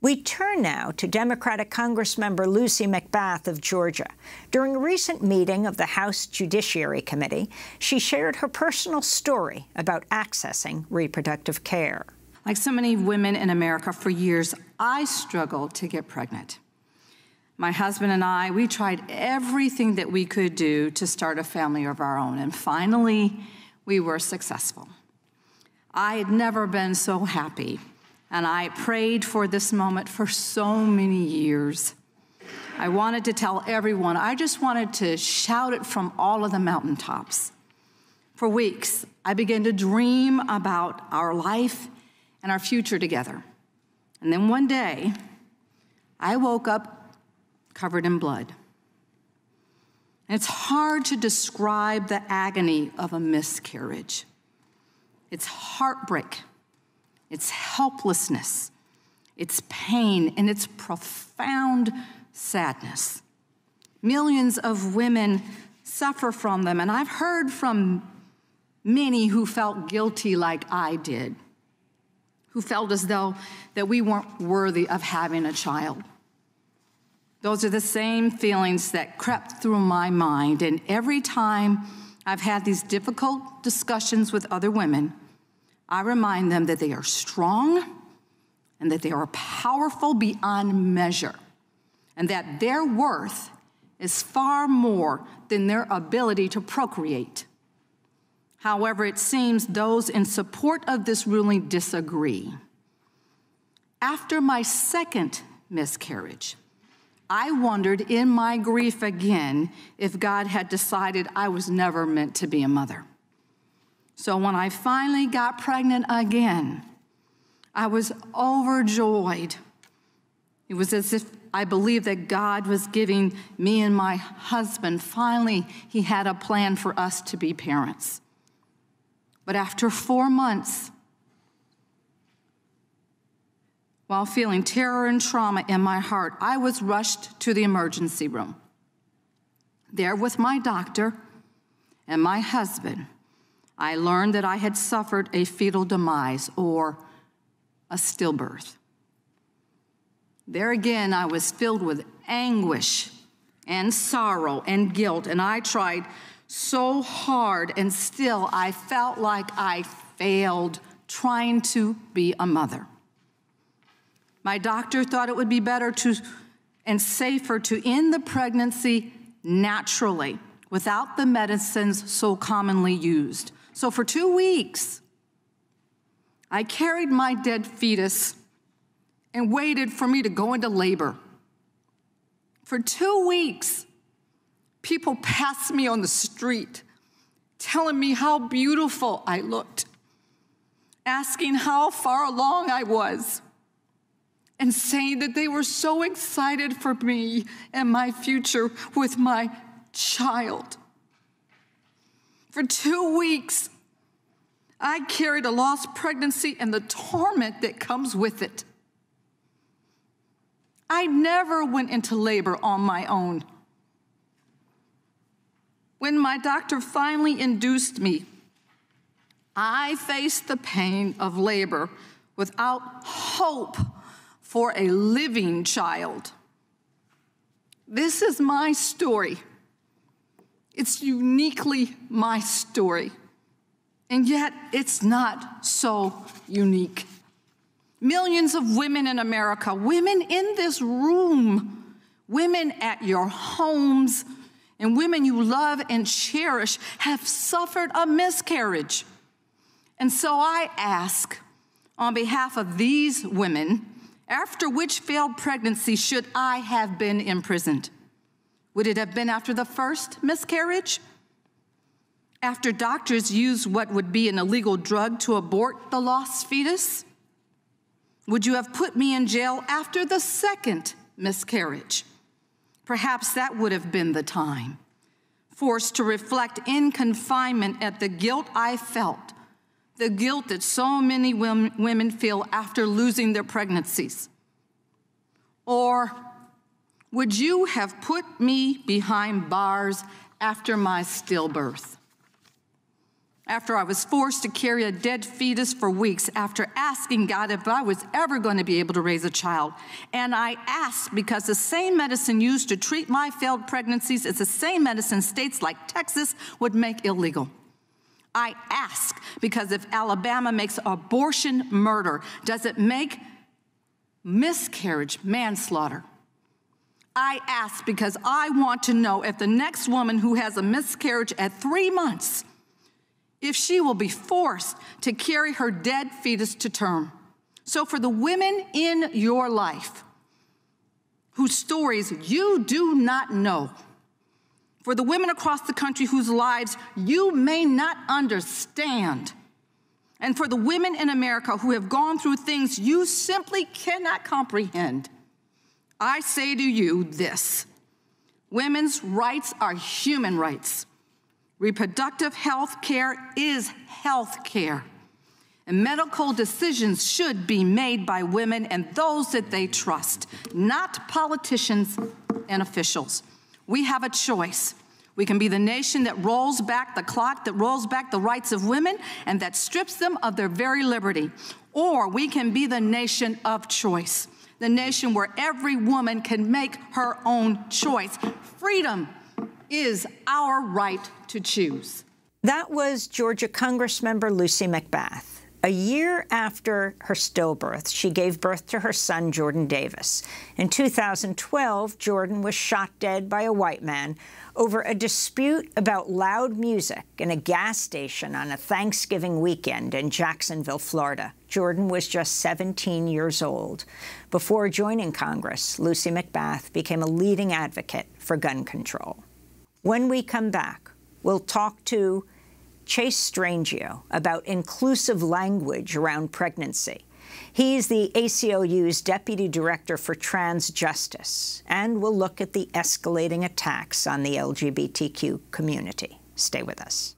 We turn now to Democratic Congressmember Lucy McBath of Georgia. During a recent meeting of the House Judiciary Committee, she shared her personal story about accessing reproductive care. Like so many women in America, for years, I struggled to get pregnant. My husband and I, we tried everything that we could do to start a family of our own, and finally, we were successful. I had never been so happy and I prayed for this moment for so many years. I wanted to tell everyone, I just wanted to shout it from all of the mountaintops. For weeks, I began to dream about our life and our future together. And then one day, I woke up covered in blood. And it's hard to describe the agony of a miscarriage. It's heartbreak it's helplessness, it's pain, and it's profound sadness. Millions of women suffer from them, and I've heard from many who felt guilty like I did, who felt as though that we weren't worthy of having a child. Those are the same feelings that crept through my mind, and every time I've had these difficult discussions with other women, I remind them that they are strong and that they are powerful beyond measure, and that their worth is far more than their ability to procreate. However, it seems those in support of this ruling disagree. After my second miscarriage, I wondered in my grief again if God had decided I was never meant to be a mother. So when I finally got pregnant again, I was overjoyed. It was as if I believed that God was giving me and my husband, finally, He had a plan for us to be parents. But after four months, while feeling terror and trauma in my heart, I was rushed to the emergency room. There, with my doctor and my husband, I learned that I had suffered a fetal demise or a stillbirth. There again, I was filled with anguish and sorrow and guilt, and I tried so hard, and still I felt like I failed trying to be a mother. My doctor thought it would be better to and safer to end the pregnancy naturally without the medicines so commonly used. So for two weeks, I carried my dead fetus and waited for me to go into labor. For two weeks, people passed me on the street telling me how beautiful I looked, asking how far along I was, and saying that they were so excited for me and my future with my child. For two weeks, I carried a lost pregnancy and the torment that comes with it. I never went into labor on my own. When my doctor finally induced me, I faced the pain of labor without hope for a living child. This is my story. It's uniquely my story. And yet, it's not so unique. Millions of women in America, women in this room, women at your homes, and women you love and cherish have suffered a miscarriage. And so I ask, on behalf of these women, after which failed pregnancy should I have been imprisoned? Would it have been after the first miscarriage? After doctors used what would be an illegal drug to abort the lost fetus? Would you have put me in jail after the second miscarriage? Perhaps that would have been the time. Forced to reflect in confinement at the guilt I felt, the guilt that so many women feel after losing their pregnancies. Or would you have put me behind bars after my stillbirth? after I was forced to carry a dead fetus for weeks after asking God if I was ever going to be able to raise a child. And I asked because the same medicine used to treat my failed pregnancies is the same medicine states like Texas would make illegal. I ask because if Alabama makes abortion murder, does it make miscarriage manslaughter? I ask because I want to know if the next woman who has a miscarriage at three months if she will be forced to carry her dead fetus to term. So, for the women in your life whose stories you do not know, for the women across the country whose lives you may not understand, and for the women in America who have gone through things you simply cannot comprehend, I say to you this women's rights are human rights. Reproductive health care is health care. And medical decisions should be made by women and those that they trust, not politicians and officials. We have a choice. We can be the nation that rolls back the clock, that rolls back the rights of women, and that strips them of their very liberty. Or we can be the nation of choice, the nation where every woman can make her own choice. Freedom is our right to choose. That was Georgia Congressmember Lucy McBath. A year after her stillbirth, she gave birth to her son, Jordan Davis. In 2012, Jordan was shot dead by a white man over a dispute about loud music in a gas station on a Thanksgiving weekend in Jacksonville, Florida. Jordan was just 17 years old. Before joining Congress, Lucy McBath became a leading advocate for gun control. When we come back, we'll talk to Chase Strangio about inclusive language around pregnancy. He's the ACLU's Deputy Director for Trans Justice, and we'll look at the escalating attacks on the LGBTQ community. Stay with us.